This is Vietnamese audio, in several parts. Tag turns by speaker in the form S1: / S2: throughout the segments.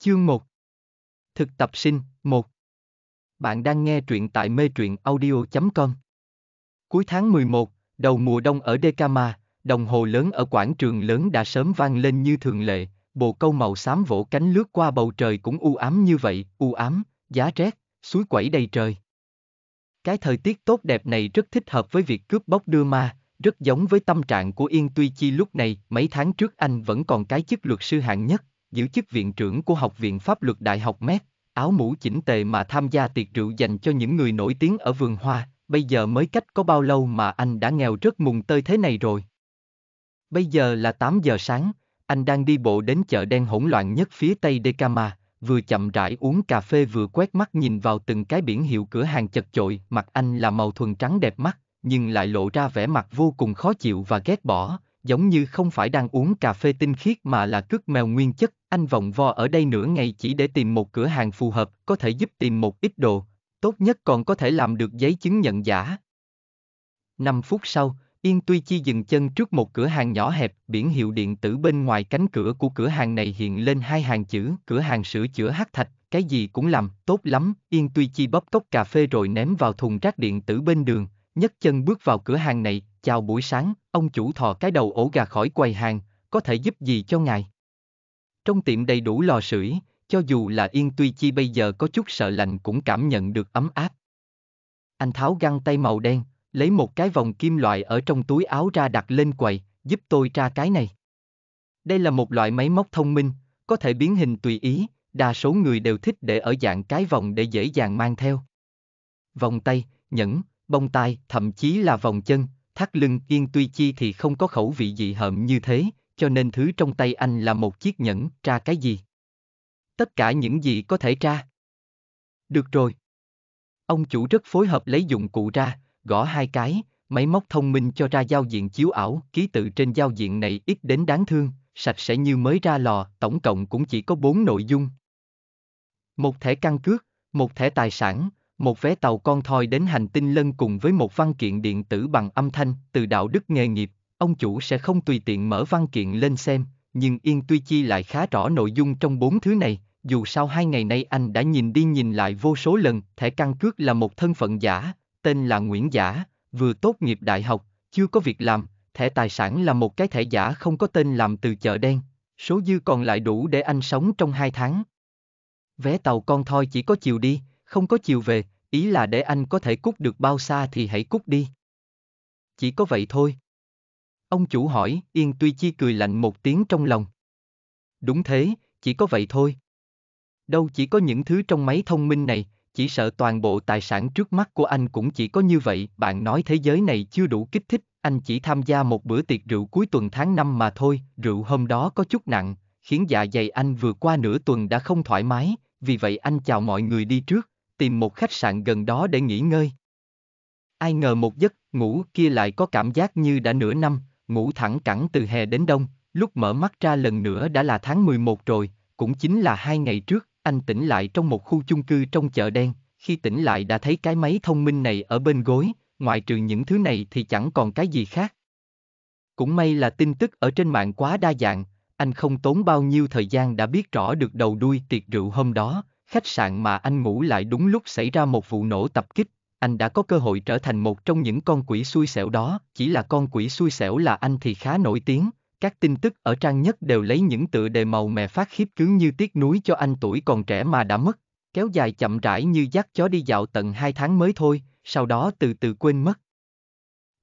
S1: Chương 1 Thực tập sinh, 1 Bạn đang nghe truyện tại mê truyện audio.com Cuối tháng 11, đầu mùa đông ở Dekama, đồng hồ lớn ở quảng trường lớn đã sớm vang lên như thường lệ, bồ câu màu xám vỗ cánh lướt qua bầu trời cũng u ám như vậy, u ám, giá rét, suối quẩy đầy trời. Cái thời tiết tốt đẹp này rất thích hợp với việc cướp bóc đưa ma, rất giống với tâm trạng của Yên Tuy Chi lúc này, mấy tháng trước anh vẫn còn cái chức luật sư hạng nhất, giữ chức viện trưởng của Học viện Pháp luật Đại học Met, áo mũ chỉnh tề mà tham gia tiệc rượu dành cho những người nổi tiếng ở vườn hoa, bây giờ mới cách có bao lâu mà anh đã nghèo rất mùng tơi thế này rồi. Bây giờ là 8 giờ sáng, anh đang đi bộ đến chợ đen hỗn loạn nhất phía tây Dekama, vừa chậm rãi uống cà phê vừa quét mắt nhìn vào từng cái biển hiệu cửa hàng chật chội, mặt anh là màu thuần trắng đẹp mắt, nhưng lại lộ ra vẻ mặt vô cùng khó chịu và ghét bỏ, giống như không phải đang uống cà phê tinh khiết mà là cước mèo nguyên chất, anh vòng vo ở đây nửa ngày chỉ để tìm một cửa hàng phù hợp, có thể giúp tìm một ít đồ, tốt nhất còn có thể làm được giấy chứng nhận giả. 5 phút sau, Yên Tuy Chi dừng chân trước một cửa hàng nhỏ hẹp, biển hiệu điện tử bên ngoài cánh cửa của cửa hàng này hiện lên hai hàng chữ, cửa hàng sửa chữa hắc thạch, cái gì cũng làm, tốt lắm, Yên Tuy Chi bóp cốc cà phê rồi ném vào thùng rác điện tử bên đường, nhấc chân bước vào cửa hàng này, chào buổi sáng, ông chủ thò cái đầu ổ gà khỏi quầy hàng, có thể giúp gì cho ngài? Trong tiệm đầy đủ lò sưởi, cho dù là Yên Tuy Chi bây giờ có chút sợ lạnh cũng cảm nhận được ấm áp. Anh tháo găng tay màu đen, lấy một cái vòng kim loại ở trong túi áo ra đặt lên quầy, giúp tôi tra cái này. Đây là một loại máy móc thông minh, có thể biến hình tùy ý, đa số người đều thích để ở dạng cái vòng để dễ dàng mang theo. Vòng tay, nhẫn, bông tai, thậm chí là vòng chân, thắt lưng yên tuy chi thì không có khẩu vị dị hợm như thế, cho nên thứ trong tay anh là một chiếc nhẫn, tra cái gì? Tất cả những gì có thể tra. Được rồi. Ông chủ rất phối hợp lấy dụng cụ ra, gõ hai cái, máy móc thông minh cho ra giao diện chiếu ảo, ký tự trên giao diện này ít đến đáng thương, sạch sẽ như mới ra lò, tổng cộng cũng chỉ có bốn nội dung. Một thẻ căn cước, một thẻ tài sản, một vé tàu con thoi đến hành tinh lân cùng với một văn kiện điện tử bằng âm thanh, từ đạo đức nghề nghiệp, ông chủ sẽ không tùy tiện mở văn kiện lên xem, nhưng Yên Tuy Chi lại khá rõ nội dung trong bốn thứ này, dù sao hai ngày nay anh đã nhìn đi nhìn lại vô số lần, thẻ căn cước là một thân phận giả, tên là Nguyễn Giả, vừa tốt nghiệp đại học, chưa có việc làm, thẻ tài sản là một cái thẻ giả không có tên làm từ chợ đen, số dư còn lại đủ để anh sống trong hai tháng. Vé tàu con thoi chỉ có chiều đi, không có chiều về, ý là để anh có thể cút được bao xa thì hãy cút đi. Chỉ có vậy thôi. Ông chủ hỏi, Yên Tuy Chi cười lạnh một tiếng trong lòng. Đúng thế, chỉ có vậy thôi. Đâu chỉ có những thứ trong máy thông minh này, chỉ sợ toàn bộ tài sản trước mắt của anh cũng chỉ có như vậy, bạn nói thế giới này chưa đủ kích thích, anh chỉ tham gia một bữa tiệc rượu cuối tuần tháng 5 mà thôi, rượu hôm đó có chút nặng, khiến dạ dày anh vừa qua nửa tuần đã không thoải mái, vì vậy anh chào mọi người đi trước, tìm một khách sạn gần đó để nghỉ ngơi. Ai ngờ một giấc ngủ kia lại có cảm giác như đã nửa năm, ngủ thẳng cẳng từ hè đến đông, lúc mở mắt ra lần nữa đã là tháng 11 rồi, cũng chính là hai ngày trước, anh tỉnh lại trong một khu chung cư trong chợ đen, khi tỉnh lại đã thấy cái máy thông minh này ở bên gối, ngoại trừ những thứ này thì chẳng còn cái gì khác. Cũng may là tin tức ở trên mạng quá đa dạng, anh không tốn bao nhiêu thời gian đã biết rõ được đầu đuôi tiệc rượu hôm đó, khách sạn mà anh ngủ lại đúng lúc xảy ra một vụ nổ tập kích, anh đã có cơ hội trở thành một trong những con quỷ xui xẻo đó, chỉ là con quỷ xui xẻo là anh thì khá nổi tiếng, các tin tức ở trang nhất đều lấy những tựa đề màu mè phát khiếp cứ như tiếc núi cho anh tuổi còn trẻ mà đã mất, kéo dài chậm rãi như dắt chó đi dạo tận hai tháng mới thôi, sau đó từ từ quên mất.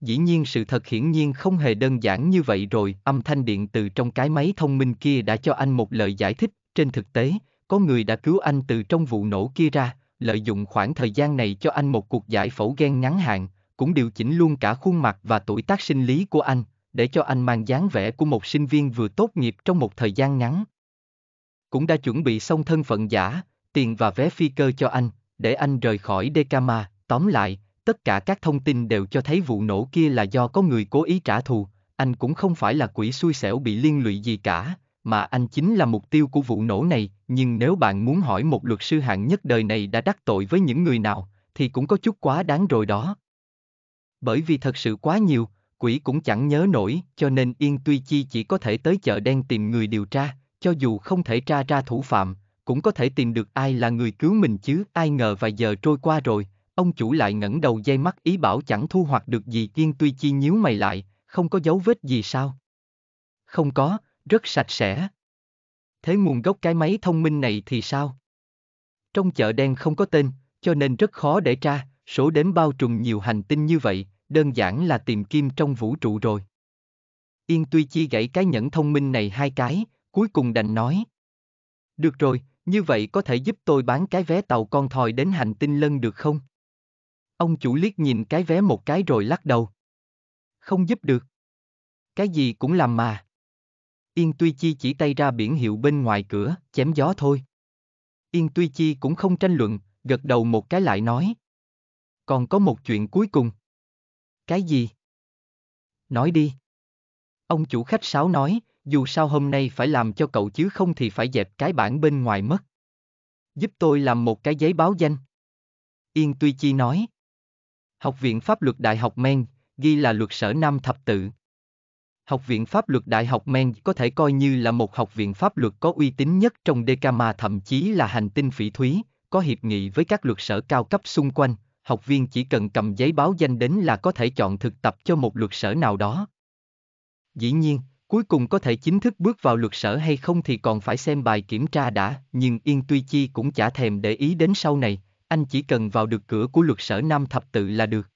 S1: Dĩ nhiên sự thật hiển nhiên không hề đơn giản như vậy rồi, âm thanh điện từ trong cái máy thông minh kia đã cho anh một lời giải thích, trên thực tế, có người đã cứu anh từ trong vụ nổ kia ra, lợi dụng khoảng thời gian này cho anh một cuộc giải phẫu gen ngắn hạn, cũng điều chỉnh luôn cả khuôn mặt và tuổi tác sinh lý của anh, để cho anh mang dáng vẻ của một sinh viên vừa tốt nghiệp trong một thời gian ngắn. Cũng đã chuẩn bị xong thân phận giả, tiền và vé phi cơ cho anh, để anh rời khỏi Dekama, tóm lại, tất cả các thông tin đều cho thấy vụ nổ kia là do có người cố ý trả thù, anh cũng không phải là quỷ xui xẻo bị liên lụy gì cả, mà anh chính là mục tiêu của vụ nổ này, nhưng nếu bạn muốn hỏi một luật sư hạng nhất đời này đã đắc tội với những người nào, thì cũng có chút quá đáng rồi đó. Bởi vì thật sự quá nhiều, quỷ cũng chẳng nhớ nổi, cho nên Yên Tuy Chi chỉ có thể tới chợ đen tìm người điều tra, cho dù không thể tra ra thủ phạm, cũng có thể tìm được ai là người cứu mình chứ, ai ngờ vài giờ trôi qua rồi, ông chủ lại ngẩng đầu dây mắt ý bảo chẳng thu hoạch được gì Yên Tuy Chi nhíu mày lại, không có dấu vết gì sao? Không có, rất sạch sẽ. Thế nguồn gốc cái máy thông minh này thì sao? Trong chợ đen không có tên, cho nên rất khó để tra, số đếm bao trùm nhiều hành tinh như vậy, đơn giản là tìm kim trong vũ trụ rồi. Yên Tuy Chi gãy cái nhẫn thông minh này hai cái, cuối cùng đành nói. Được rồi, như vậy có thể giúp tôi bán cái vé tàu con thoi đến hành tinh lân được không? Ông chủ liếc nhìn cái vé một cái rồi lắc đầu. Không giúp được. Cái gì cũng làm mà. Yên Tuy Chi chỉ tay ra biển hiệu bên ngoài cửa, chém gió thôi. Yên Tuy Chi cũng không tranh luận, gật đầu một cái lại nói. Còn có một chuyện cuối cùng. Cái gì? Nói đi. Ông chủ khách sáo nói, dù sao hôm nay phải làm cho cậu chứ không thì phải dẹp cái bản bên ngoài mất. Giúp tôi làm một cái giấy báo danh. Yên Tuy Chi nói. Học viện Pháp luật Đại học Men, ghi là luật sở Nam Thập Tự. Học viện Pháp luật Đại học Men có thể coi như là một học viện pháp luật có uy tín nhất trong Decama thậm chí là hành tinh phỉ thúy, có hiệp nghị với các luật sở cao cấp xung quanh, học viên chỉ cần cầm giấy báo danh đến là có thể chọn thực tập cho một luật sở nào đó. Dĩ nhiên, cuối cùng có thể chính thức bước vào luật sở hay không thì còn phải xem bài kiểm tra đã, nhưng Yên Tuy Chi cũng chả thèm để ý đến sau này, anh chỉ cần vào được cửa của luật sở Nam Thập Tự là được.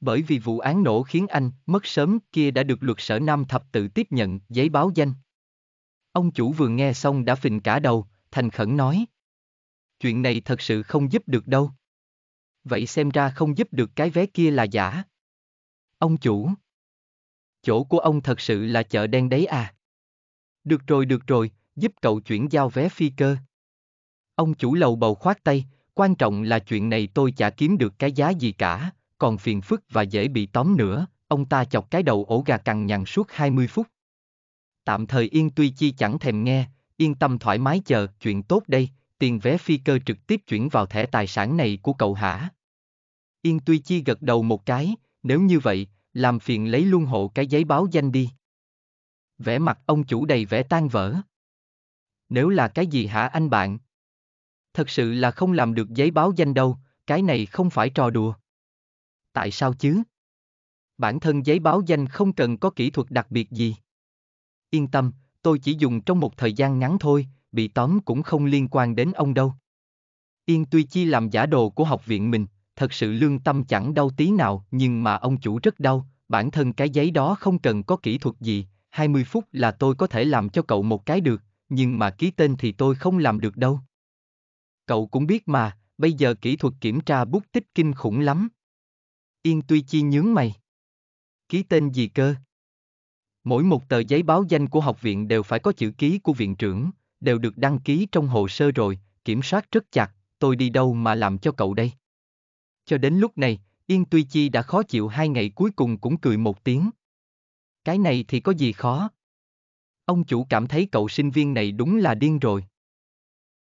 S1: Bởi vì vụ án nổ khiến anh, mất sớm, kia đã được luật sở Nam Thập Tự tiếp nhận, giấy báo danh. Ông chủ vừa nghe xong đã phình cả đầu, thành khẩn nói. Chuyện này thật sự không giúp được đâu. Vậy xem ra không giúp được cái vé kia là giả. Ông chủ. Chỗ của ông thật sự là chợ đen đấy à? Được rồi được rồi, giúp cậu chuyển giao vé phi cơ. Ông chủ lầu bầu khoát tay, quan trọng là chuyện này tôi chả kiếm được cái giá gì cả, còn phiền phức và dễ bị tóm nữa, ông ta chọc cái đầu ổ gà cằn nhằn suốt 20 phút. Tạm thời Yên Tuy Chi chẳng thèm nghe, yên tâm thoải mái chờ, chuyện tốt đây, tiền vé phi cơ trực tiếp chuyển vào thẻ tài sản này của cậu hả? Yên Tuy Chi gật đầu một cái, nếu như vậy, làm phiền lấy luôn hộ cái giấy báo danh đi. Vẻ mặt ông chủ đầy vẻ tan vỡ. Nếu là cái gì hả anh bạn? Thật sự là không làm được giấy báo danh đâu, cái này không phải trò đùa. Tại sao chứ? Bản thân giấy báo danh không cần có kỹ thuật đặc biệt gì. Yên tâm, tôi chỉ dùng trong một thời gian ngắn thôi, bị tóm cũng không liên quan đến ông đâu. Yên Tuy Chi làm giả đồ của học viện mình, thật sự lương tâm chẳng đau tí nào nhưng mà ông chủ rất đau, bản thân cái giấy đó không cần có kỹ thuật gì, 20 phút là tôi có thể làm cho cậu một cái được, nhưng mà ký tên thì tôi không làm được đâu. Cậu cũng biết mà, bây giờ kỹ thuật kiểm tra bút tích kinh khủng lắm. Yên Tuy Chi nhướng mày. Ký tên gì cơ? Mỗi một tờ giấy báo danh của học viện đều phải có chữ ký của viện trưởng, đều được đăng ký trong hồ sơ rồi, kiểm soát rất chặt, tôi đi đâu mà làm cho cậu đây? Cho đến lúc này, Yên Tuy Chi đã khó chịu hai ngày cuối cùng cũng cười một tiếng. Cái này thì có gì khó? Ông chủ cảm thấy cậu sinh viên này đúng là điên rồi.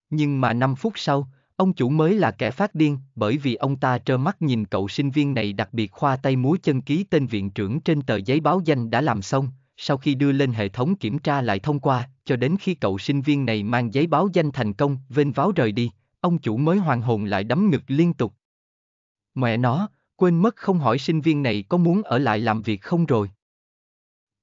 S1: Nhưng mà 5 phút sau, ông chủ mới là kẻ phát điên bởi vì ông ta trơ mắt nhìn cậu sinh viên này đặc biệt khoa tay múa chân ký tên viện trưởng trên tờ giấy báo danh đã làm xong, sau khi đưa lên hệ thống kiểm tra lại thông qua, cho đến khi cậu sinh viên này mang giấy báo danh thành công, vênh váo rời đi, ông chủ mới hoàn hồn lại đấm ngực liên tục. Mẹ nó, quên mất không hỏi sinh viên này có muốn ở lại làm việc không rồi.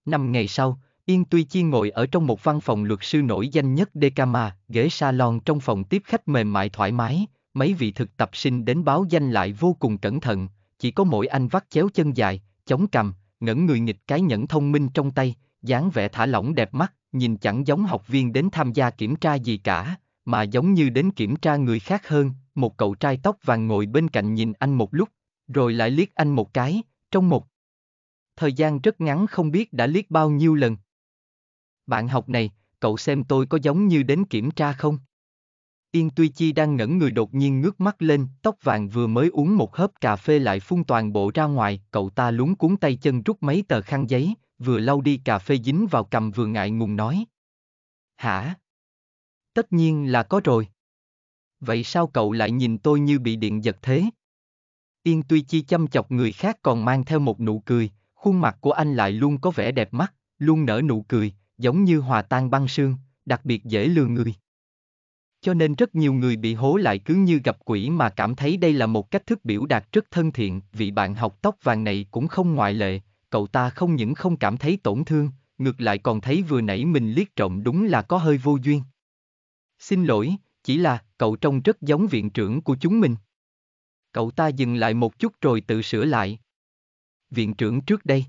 S1: Năm ngày sau, Yên Tuy Chi ngồi ở trong một văn phòng luật sư nổi danh nhất Decama, ghế salon trong phòng tiếp khách mềm mại thoải mái, mấy vị thực tập sinh đến báo danh lại vô cùng cẩn thận, chỉ có mỗi anh vắt chéo chân dài, chống cằm, ngẩng người nghịch cái nhẫn thông minh trong tay, dáng vẻ thả lỏng đẹp mắt, nhìn chẳng giống học viên đến tham gia kiểm tra gì cả, mà giống như đến kiểm tra người khác hơn, một cậu trai tóc vàng ngồi bên cạnh nhìn anh một lúc, rồi lại liếc anh một cái, trong một thời gian rất ngắn không biết đã liếc bao nhiêu lần. Bạn học này, cậu xem tôi có giống như đến kiểm tra không? Yên Tuy Chi đang ngẩn người đột nhiên ngước mắt lên, tóc vàng vừa mới uống một hớp cà phê lại phun toàn bộ ra ngoài, cậu ta lúng cuốn tay chân rút mấy tờ khăn giấy, vừa lau đi cà phê dính vào cầm vừa ngại ngùng nói. Hả? Tất nhiên là có rồi. Vậy sao cậu lại nhìn tôi như bị điện giật thế? Yên Tuy Chi chăm chọc người khác còn mang theo một nụ cười, khuôn mặt của anh lại luôn có vẻ đẹp mắt, luôn nở nụ cười, giống như hòa tan băng sương, đặc biệt dễ lừa người. Cho nên rất nhiều người bị hố lại cứ như gặp quỷ mà cảm thấy đây là một cách thức biểu đạt rất thân thiện, vị bạn học tóc vàng này cũng không ngoại lệ, cậu ta không những không cảm thấy tổn thương, ngược lại còn thấy vừa nãy mình liếc trộm đúng là có hơi vô duyên. Xin lỗi, chỉ là, cậu trông rất giống viện trưởng của chúng mình. Cậu ta dừng lại một chút rồi tự sửa lại. Viện trưởng trước đây.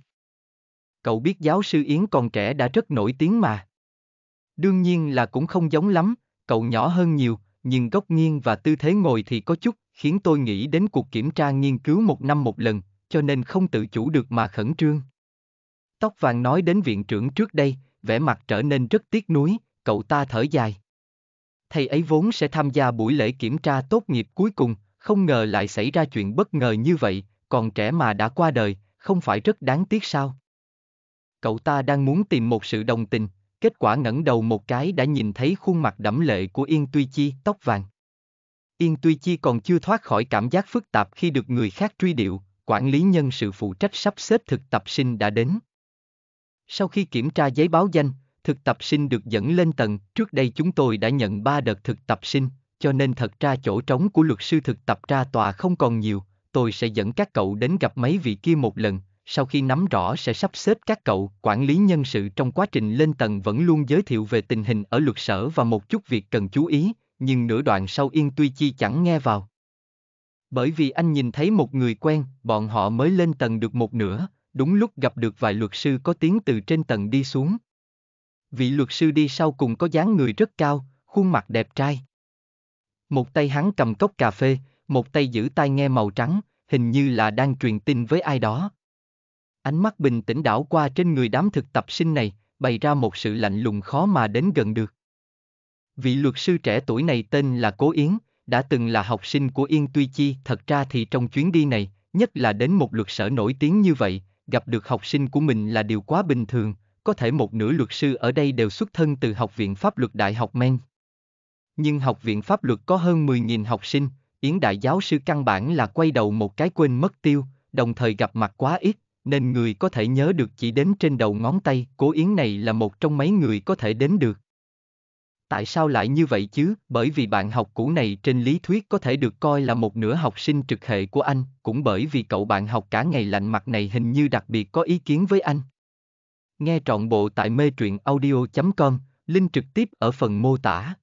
S1: Cậu biết giáo sư Yến còn trẻ đã rất nổi tiếng mà. Đương nhiên là cũng không giống lắm, cậu nhỏ hơn nhiều, nhưng góc nghiêng và tư thế ngồi thì có chút, khiến tôi nghĩ đến cuộc kiểm tra nghiên cứu một năm một lần, cho nên không tự chủ được mà khẩn trương. Tóc vàng nói đến viện trưởng trước đây, vẻ mặt trở nên rất tiếc nuối, cậu ta thở dài. Thầy ấy vốn sẽ tham gia buổi lễ kiểm tra tốt nghiệp cuối cùng, không ngờ lại xảy ra chuyện bất ngờ như vậy, còn trẻ mà đã qua đời, không phải rất đáng tiếc sao? Cậu ta đang muốn tìm một sự đồng tình, kết quả ngẩng đầu một cái đã nhìn thấy khuôn mặt đẫm lệ của Yên Tuy Chi, tóc vàng. Yên Tuy Chi còn chưa thoát khỏi cảm giác phức tạp khi được người khác truy điệu, quản lý nhân sự phụ trách sắp xếp thực tập sinh đã đến. Sau khi kiểm tra giấy báo danh, thực tập sinh được dẫn lên tầng, trước đây chúng tôi đã nhận 3 đợt thực tập sinh, cho nên thật ra chỗ trống của luật sư thực tập ra tòa không còn nhiều, tôi sẽ dẫn các cậu đến gặp mấy vị kia một lần, sau khi nắm rõ sẽ sắp xếp các cậu, quản lý nhân sự trong quá trình lên tầng vẫn luôn giới thiệu về tình hình ở luật sở và một chút việc cần chú ý, nhưng nửa đoạn sau Yên Tuy Chi chẳng nghe vào. Bởi vì anh nhìn thấy một người quen, bọn họ mới lên tầng được một nửa, đúng lúc gặp được vài luật sư có tiếng từ trên tầng đi xuống. Vị luật sư đi sau cùng có dáng người rất cao, khuôn mặt đẹp trai. Một tay hắn cầm cốc cà phê, một tay giữ tai nghe màu trắng, hình như là đang truyền tin với ai đó. Ánh mắt bình tĩnh đảo qua trên người đám thực tập sinh này, bày ra một sự lạnh lùng khó mà đến gần được. Vị luật sư trẻ tuổi này tên là Cố Yến, đã từng là học sinh của Yên Tuy Chi, thật ra thì trong chuyến đi này, nhất là đến một luật sở nổi tiếng như vậy, gặp được học sinh của mình là điều quá bình thường, có thể một nửa luật sư ở đây đều xuất thân từ Học viện Pháp luật Đại học Men. Nhưng Học viện Pháp luật có hơn 10.000 học sinh, Yến Đại giáo sư căn bản là quay đầu một cái quên mất tiêu, đồng thời gặp mặt quá ít, nên người có thể nhớ được chỉ đến trên đầu ngón tay, cố Yến này là một trong mấy người có thể đến được. Tại sao lại như vậy chứ? Bởi vì bạn học cũ này trên lý thuyết có thể được coi là một nửa học sinh trực hệ của anh, cũng bởi vì cậu bạn học cả ngày lạnh mặt này hình như đặc biệt có ý kiến với anh. Nghe trọn bộ tại mê truyện audio.com, link trực tiếp ở phần mô tả.